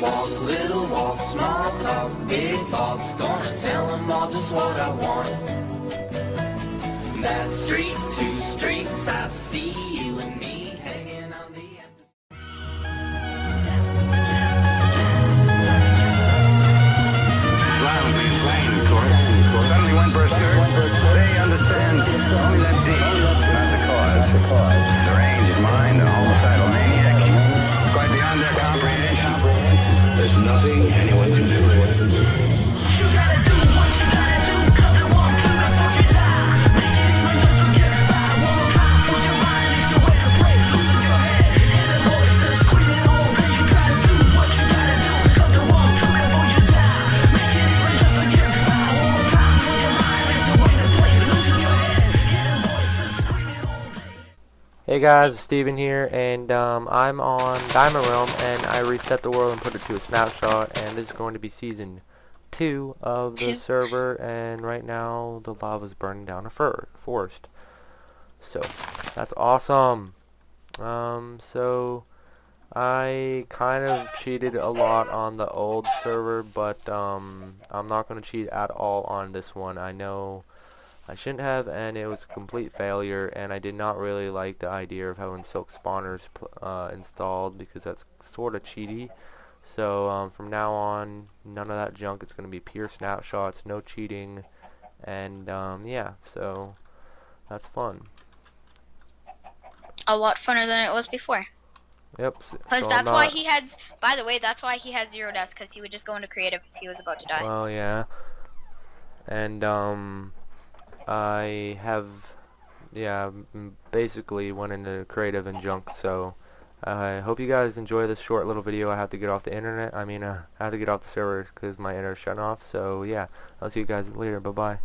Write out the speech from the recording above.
Walk, little walk, small talk, big thoughts. Gonna tell them all just what I want. That street, two streets, I see you and me the of understand only that not the cause. Deranged mind and homicidal maniac. Beyond their comprehension. Hey guys, it's Steven here, and um, I'm on Diamond Realm, and I reset the world and put it to a snapshot, and this is going to be Season 2 of the Two. server, and right now the lava's burning down a fir forest. So, that's awesome. Um, so, I kind of cheated a lot on the old server, but um, I'm not going to cheat at all on this one. I know I shouldn't have, and it was a complete failure, and I did not really like the idea of having silk spawners uh, installed because that's sort of cheaty. So um, from now on, none of that junk. It's going to be pure snapshots, no cheating, and um, yeah, so that's fun. A lot funner than it was before. Yep. Because so that's why he had, by the way, that's why he had zero deaths, because he would just go into creative if he was about to die. Well, yeah. And, um, I have, yeah, basically went into creative and junk, so I hope you guys enjoy this short little video. I have to get off the internet, I mean, uh, I have to get off the server because my internet's shut off, so yeah, I'll see you guys later, bye-bye.